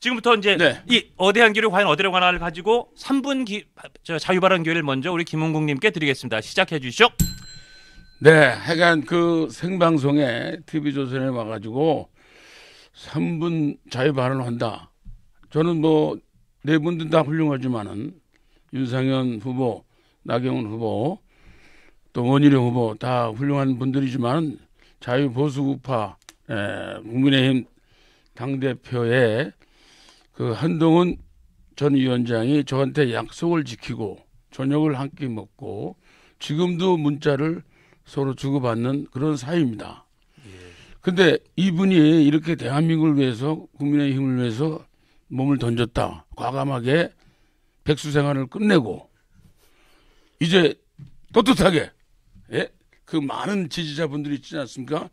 지금부터 이제 네. 이 어대한 기를 과연 어디로 가나를 가지고 3분 기, 저 자유발언 기회를 먼저 우리 김웅국님께 드리겠습니다. 시작해 주시죠. 네, 하여간 그 생방송에 TV조선에 와가지고 3분 자유 발언을 한다. 저는 뭐 네 분들 다 훌륭하지만은 윤상현 후보, 나경원 후보, 또 원희룡 후보 다 훌륭한 분들이지만 자유 보수 우파 에, 국민의힘 당 대표의 그 한동훈 전 위원장이 저한테 약속을 지키고 저녁을 한 끼 먹고 지금도 문자를 서로 주고받는 그런 사이입니다. 근데 이분이 이렇게 대한민국을 위해서 국민의 힘을 위해서 몸을 던졌다. 과감하게 백수 생활을 끝내고 이제 떳떳하게 예? 그 많은 지지자분들이 있지 않습니까?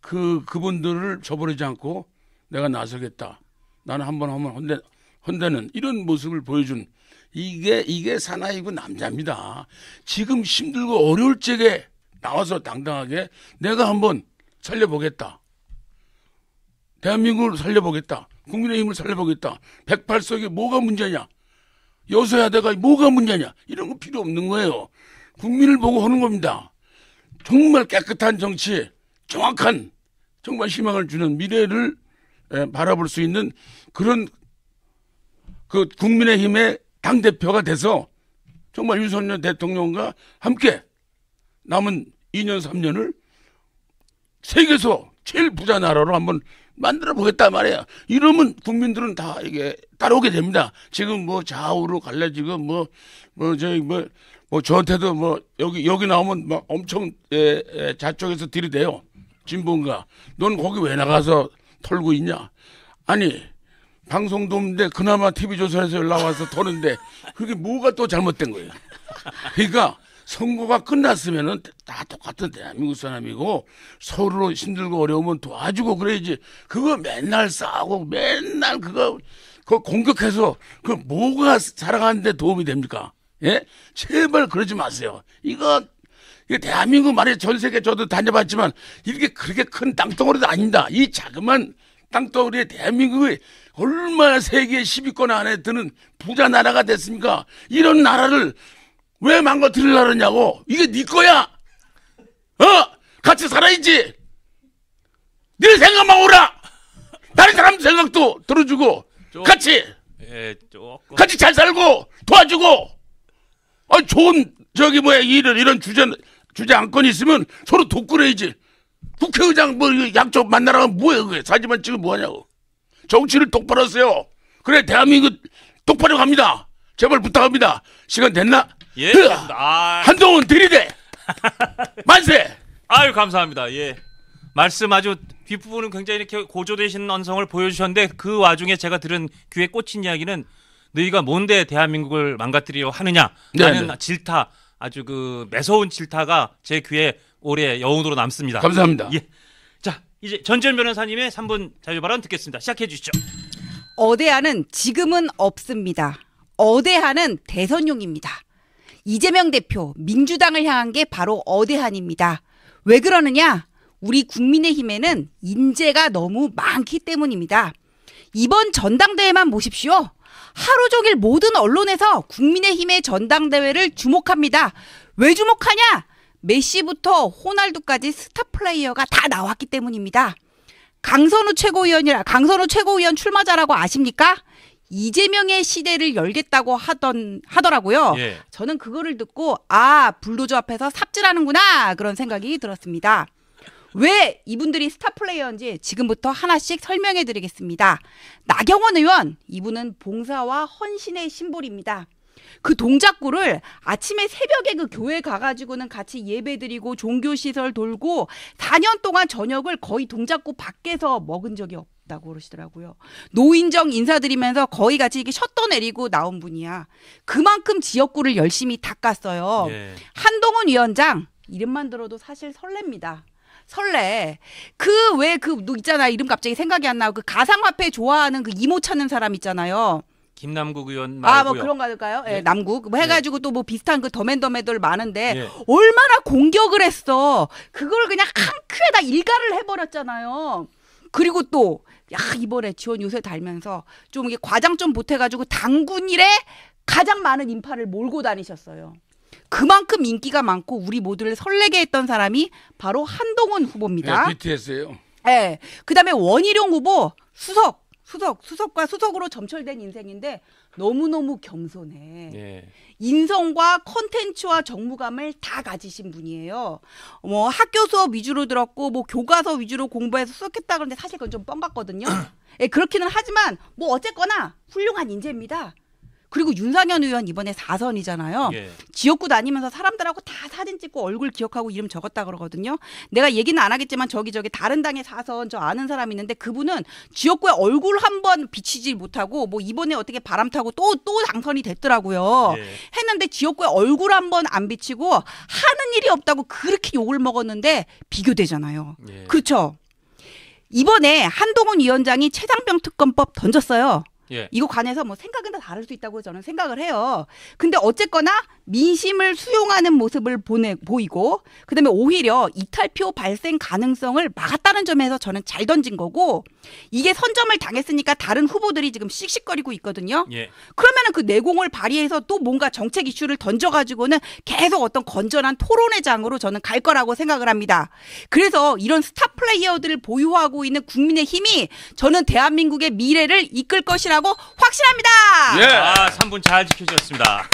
그 그분들을 저버리지 않고 내가 나서겠다. 나는 한 번 하면 헌데 헌데는 이런 모습을 보여준 이게 이게 사나이고 남자입니다. 지금 힘들고 어려울 적에 나와서 당당하게 내가 한번 살려보겠다. 대한민국을 살려보겠다. 국민의힘을 살려보겠다. 108석이 뭐가 문제냐? 여소야대가 뭐가 문제냐? 이런 거 필요 없는 거예요. 국민을 보고 하는 겁니다. 정말 깨끗한 정치, 정확한 정말 희망을 주는 미래를 에, 바라볼 수 있는 그런 그 국민의힘의 당 대표가 돼서 정말 윤석열 대통령과 함께 남은 2년 3년을 세계에서 제일 부자 나라로 한번 만들어 보겠다 말이야. 이러면 국민들은 다 이게 따라오게 됩니다. 지금 뭐 좌우로 갈라지고 뭐, 뭐, 저기 뭐, 뭐 저한테도 뭐 여기, 여기 나오면 막 엄청 에, 에, 좌쪽에서 들이대요. 진봉가. 넌 거기 왜 나가서 털고 있냐? 아니, 방송도 없는데 그나마 TV조선에서 연락 와서 터는데 그게 뭐가 또 잘못된 거예요. 그러니까 선거가 끝났으면은 다 똑같은 대한민국 사람이고 서로 힘들고 어려우면 도와주고 그래야지 그거 맨날 싸우고 맨날 그거 그 공격해서 그 뭐가 살아가는데 도움이 됩니까? 예? 제발 그러지 마세요. 이거 이게 대한민국 말이야 전 세계 저도 다녀봤지만 이렇게 그렇게 큰 땅덩어리도 아닙니다. 이 자그만 땅덩어리에 대한민국이 얼마나 세계 10위권 안에 드는 부자 나라가 됐습니까? 이런 나라를 왜 망가뜨리려고 하냐고. 이게 네 거야. 어? 같이 살아야지. 네 생각만 오라. 다른 사람 생각도 들어주고 좀- 같이 예, 조금 같이 잘 살고 도와주고. 아 좋은 저기 뭐야 이런 이런 주제 주제 안건이 있으면 서로 돕그래야지. 국회의장 뭐 이거 약속 만나라고 뭐야 그게 사진만 찍으면 뭐하냐고. 정치를 똑바로 하세요. 그래 대한민국 똑바로 갑니다. 제발 부탁합니다. 시간 됐나? 예. 아, 한동훈 들이대. 만세. 아유 감사합니다. 예. 말씀 아주 뒷부분은 굉장히 이렇게 고조되신 언성을 보여주셨는데 그 와중에 제가 들은 귀에 꽂힌 이야기는 너희가 뭔데 대한민국을 망가뜨리려 하느냐 네, 네. 질타 아주 그 매서운 질타가 제 귀에 오래 여운으로 남습니다. 감사합니다. 예. 자 이제 전지현 변호사님의 3분 자유 발언 듣겠습니다. 시작해 주시죠. 어대하는 지금은 없습니다. 어대하는 대선용입니다. 이재명 대표 민주당을 향한 게 바로 어대한입니다. 왜 그러느냐? 우리 국민의힘에는 인재가 너무 많기 때문입니다. 이번 전당대회만 보십시오. 하루 종일 모든 언론에서 국민의힘의 전당대회를 주목합니다. 왜 주목하냐? 메시부터 호날두까지 스타 플레이어가 다 나왔기 때문입니다. 강선우 최고위원이라 강선우 최고위원 출마자라고 아십니까? 이재명의 시대를 열겠다고 하던 하더라고요. 예. 저는 그거를 듣고 아 불도저 앞에서 삽질하는구나 그런 생각이 들었습니다. 왜 이분들이 스타 플레이어인지 지금부터 하나씩 설명해 드리겠습니다. 나경원 의원 이분은 봉사와 헌신의 심볼입니다. 그 동작구를 아침에 새벽에 그 교회 가가지고는 같이 예배 드리고 종교시설 돌고 4년 동안 저녁을 거의 동작구 밖에서 먹은 적이 없다고 그러시더라고요. 노인정 인사드리면서 거의 같이 이렇게 셔터 내리고 나온 분이야. 그만큼 지역구를 열심히 닦았어요. 예. 한동훈 위원장 이름만 들어도 사실 설렙니다. 설레. 그 왜 그 있잖아 이름 갑자기 생각이 안 나고 그 가상화폐 좋아하는 그 이모 찾는 사람 있잖아요. 김남국 의원 아, 뭐 말고요. 그런 거 할까요? 예, 예. 남국. 뭐 해가지고 또뭐 비슷한 그 더맨더맨들 많은데 예. 얼마나 공격을 했어. 그걸 그냥 한 큐에다 일가를 해버렸잖아요. 그리고 또, 야, 이번에 지원 요새 달면서 좀 이게 과장 좀 보태가지고 당군 일에 가장 많은 인파를 몰고 다니셨어요. 그만큼 인기가 많고 우리 모두를 설레게 했던 사람이 바로 한동훈 후보입니다. 네, BTS예요. 예. 그다음에 원희룡 후보 수석, 수석, 수석과 수석으로 점철된 인생인데 너무너무 겸손해. 예. 인성과 컨텐츠와 정무감을 다 가지신 분이에요. 뭐 학교 수업 위주로 들었고 뭐 교과서 위주로 공부해서 수석했다 그러는데 사실 그건 좀 뻥 같거든요. 예, 그렇기는 하지만 뭐 어쨌거나 훌륭한 인재입니다. 그리고 윤상현 의원 이번에 4선이잖아요. 예. 지역구 다니면서 사람들하고 다 사진 찍고 얼굴 기억하고 이름 적었다 그러거든요. 내가 얘기는 안 하겠지만 저기 저기 다른 당의 사선 저 아는 사람이 있는데 그분은 지역구에 얼굴 한 번 비치질 못하고 뭐 이번에 어떻게 바람 타고 또또 당선이 됐더라고요. 예. 했는데 지역구에 얼굴 한 번 안 비치고 하는 일이 없다고 그렇게 욕을 먹었는데 비교되잖아요. 예. 그렇죠. 이번에 한동훈 위원장이 최상병 특검법 던졌어요. 예. 이거 관해서 뭐 생각은 다 다를 수 있다고 저는 생각을 해요. 근데 어쨌거나 민심을 수용하는 모습을 보내, 보이고 그다음에 오히려 이탈표 발생 가능성을 막았다는 점에서 저는 잘 던진 거고 이게 선점을 당했으니까 다른 후보들이 지금 씩씩거리고 있거든요. 예. 그러면은 그 내공을 발휘해서 또 뭔가 정책 이슈를 던져가지고는 계속 어떤 건전한 토론의 장으로 저는 갈 거라고 생각을 합니다. 그래서 이런 스타 플레이어들을 보유하고 있는 국민의 힘이 저는 대한민국의 미래를 이끌 것이 라고 확신합니다. 예. 아, 3분 잘 지켜주셨습니다.